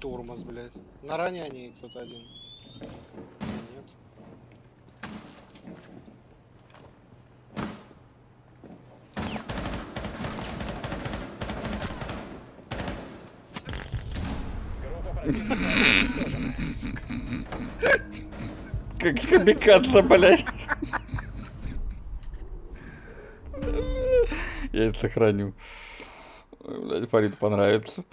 Тормоз, блядь. На ранянии кто-то один. Нет. Как камикадзе, блядь. Я это сохраню. Блядь, Фарид понравится.